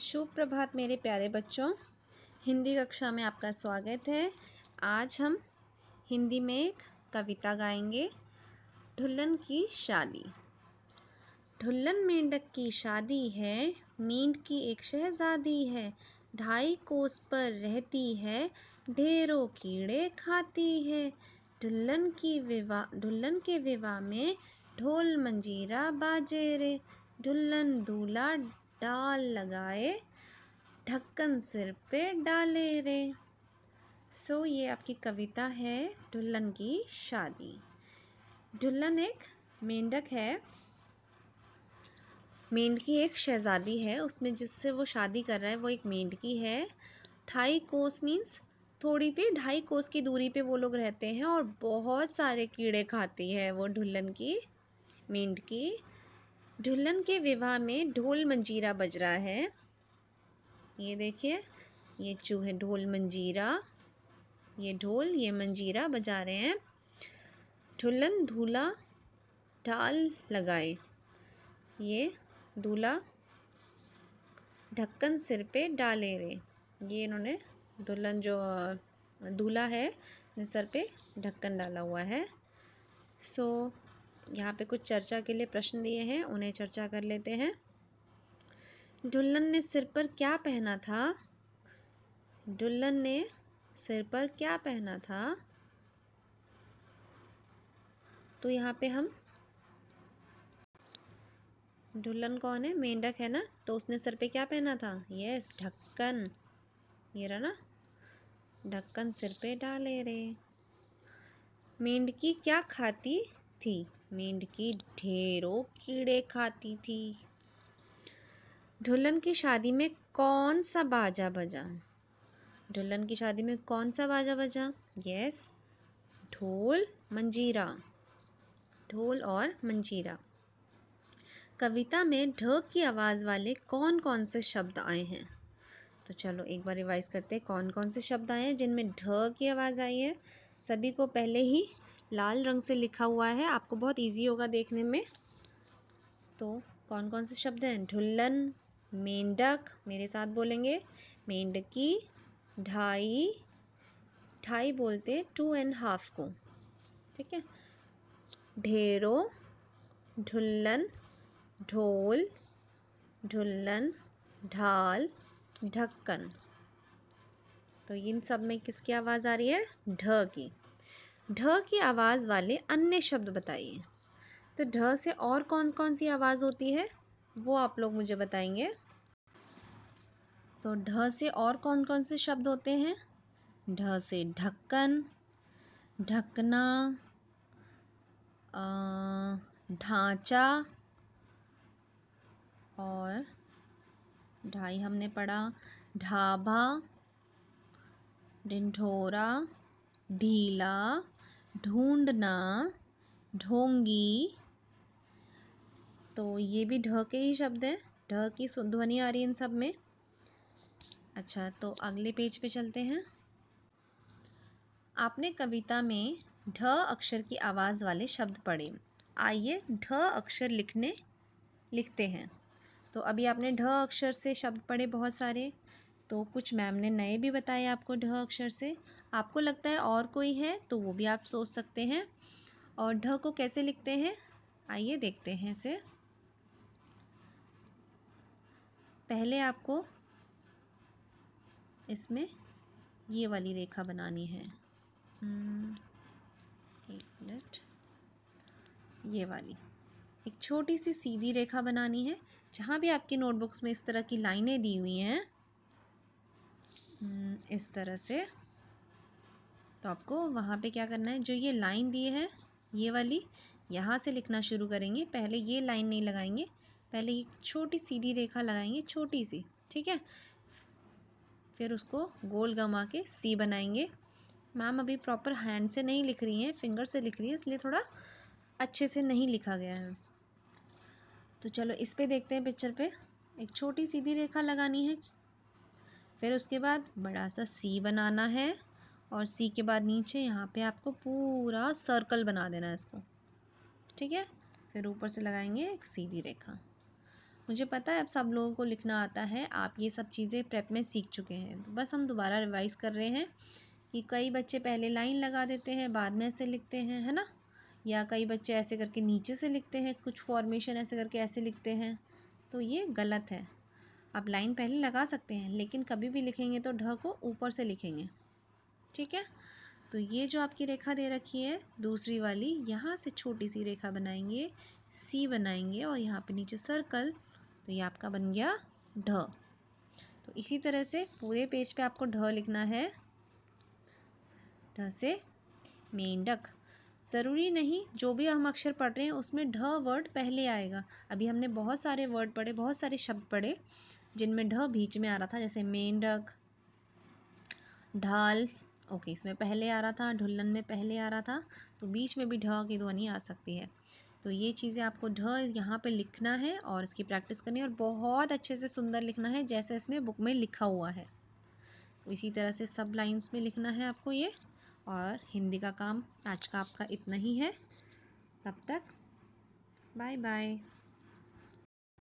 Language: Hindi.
शुभ प्रभात मेरे प्यारे बच्चों। हिंदी कक्षा में आपका स्वागत है। आज हम हिंदी में एक कविता गाएँगे, ढुल्लन की शादी। ढुल्लन मेंढक की शादी है मींड की एक शहजादी है, ढाई कोस पर रहती है, ढेरों कीड़े खाती है। ढुल्लन की विवाह, ढुल्लन के विवाह में ढोल मंजीरा बाजे रे। ढुल्लन दूल्हा डाल लगाए ढक्कन सिर पे डाले रे। सो so, ये आपकी कविता है ढुल्लन की शादी। ढुल्लन एक मेंढक है। मेंढकी एक शहजादी है उसमें जिससे वो शादी कर रहा है वो एक मेंढकी है। ढाई कोस मीन्स थोड़ी पे ढाई कोस की दूरी पे वो लोग रहते हैं और बहुत सारे कीड़े खाती है वो ढुल्लन की मेंढकी दुल्हन के विवाह में ढोल मंजीरा बज रहा है। ये देखिए, ये चूहे ढोल मंजीरा। ये ढोल, ये मंजीरा बजा रहे हैं। दुल्हन धूला ढाल लगाए। ये दूल्हा ढक्कन सिर पे डाले रे ये इन्होंने दुल्हन जो, दूल्हा है सर पे ढक्कन डाला हुआ है। सो यहाँ पे कुछ चर्चा के लिए प्रश्न दिए हैं, उन्हें चर्चा कर लेते हैं। ढुल्लन ने सिर पर क्या पहना था? ढुल्लन ने सिर पर क्या पहना था? तो यहाँ पे हम ढुल्लन कौन है? मेंढक है ना? तो उसने सर पे क्या पहना था? यस ढक्कन। ये रहा ना? ढक्कन सिर पे डाले रे। मेंढकी क्या खाती थी? मेंढकी ढेरों कीड़े खाती थी। ढुल्लन की शादी में कौन सा बाजा बजा? ढुल्लन की शादी में कौन सा बाजा बजा? यस ढोल, मंजीरा। ढोल और मंजीरा। कविता में ढ की आवाज़ वाले कौन कौन से शब्द आए हैं? तो चलो एक बार रिवाइज करते हैं कौन कौन से शब्द आए हैं जिनमें ढ की आवाज़ आई है। सभी को पहले ही लाल रंग से लिखा हुआ है। आपको बहुत इजी होगा देखने में। तो कौन कौन से शब्द हैं? ढुल्लन, मेंढक, मेरे साथ बोलेंगे। मेंढकी, ढाई ढाई बोलते टू एंड हाफ़ को। ठीक है? ढेरों, ढुल्लन, ढोल, ढुल्लन, ढाल, ढक्कन। तो इन सब में किसकी आवाज़ आ रही है? ढ की। ढ की आवाज़ वाले अन्य शब्द बताइए। तो ढ से और कौन कौन सी आवाज़ होती है? वो आप लोग मुझे बताएँगे। तो ढ से और कौन कौन से शब्द होते हैं? ढ से ढक्कन, ढकना ढांचा और ढाई हमने पढ़ा, ढाबा, ढिंढोरा, ढीला ढूंढना ढोंगी। तो ये भी ढ के ही शब्द हैं। ढ की ध्वनि आ रही है इन सब में। अच्छा तो अगले पेज पे चलते हैं। आपने कविता में ढ अक्षर की आवाज़ वाले शब्द पढ़े। आइए ढ अक्षर लिखने, लिखते हैं। तो अभी आपने ढ अक्षर से शब्द पढ़े बहुत सारे। तो कुछ मैम ने नए भी बताए आपको ढ अक्षर से। आपको लगता है और कोई है तो वो भी आप सोच सकते हैं। और ढ को कैसे लिखते हैं? आइए देखते हैं इसे। पहले आपको इसमें ये वाली रेखा बनानी है। हम्म, एक मिनट। ये वाली। एक छोटी सी सीधी रेखा बनानी है जहाँ भी आपकी नोटबुक्स में इस तरह की लाइनें दी हुई हैं। हम्म, इस तरह से। तो आपको वहाँ पे क्या करना है? जो ये लाइन दी है, ये वाली, यहाँ से लिखना शुरू करेंगे। पहले ये लाइन नहीं लगाएँगे, पहले एक छोटी सीधी रेखा लगाएँगे, छोटी सी, ठीक है? फिर उसको गोल गमा के सी बनाएँगे। मैम अभी प्रॉपर हैंड से नहीं लिख रही हैं, फिंगर से लिख रही है, इसलिए थोड़ा अच्छे से नहीं लिखा गया है। तो चलो इस पे देखते हैं पिक्चर पे। एक छोटी सीधी रेखा लगानी है, फिर उसके बाद बड़ा सा सी बनाना है। और सी के बाद नीचे यहाँ पे आपको पूरा सर्कल बना देना है इसको। ठीक है? फिर ऊपर से लगाएँगे एक सीधी रेखा। मुझे पता है अब सब लोगों को लिखना आता है, आप ये सब चीज़ें प्रेप में सीख चुके हैं। तो बस हम दोबारा रिवाइज़ कर रहे हैं कि कई बच्चे पहले लाइन लगा देते हैं, बाद में ऐसे लिखते हैं, है ना? या कई बच्चे ऐसे करके नीचे से लिखते हैं, कुछ फॉर्मेशन ऐसे करके ऐसे लिखते हैं। तो ये गलत है। आप लाइन पहले लगा सकते हैं, लेकिन कभी भी लिखेंगे तो ढ को ऊपर से लिखेंगे। ठीक है? तो ये जो आपकी रेखा दे रखी है, दूसरी वाली, यहाँ से छोटी सी रेखा बनाएँगे सी बनाएँगे और यहाँ पे नीचे सर्कल तो ये आपका बन गया ढ। तो इसी तरह से पूरे पेज पे आपको ढ लिखना है। ढ से मेंढक ज़रूरी नहीं, जो भी हम अक्षर पढ़ रहे हैं, उसमें ढ वर्ड पहले आएगा। अभी हमने बहुत सारे वर्ड पढ़े, बहुत सारे शब्द पढ़े, जिनमें ढ बीच में आ रहा था, जैसे मेंढक ढाल ओके, इसमें पहले आ रहा था, ढुल्लन में पहले आ रहा था तो बीच में भी ढ की ध्वनि आ सकती है। तो ये चीज़ें आपको ढ यहाँ पे लिखना है और इसकी प्रैक्टिस करनी है और बहुत अच्छे से सुंदर लिखना है, जैसे इसमें बुक में लिखा हुआ है। तो इसी तरह से सब लाइन्स में लिखना है आपको ये, और हिंदी का काम आज का आपका इतना ही है। तब तक बाय बाय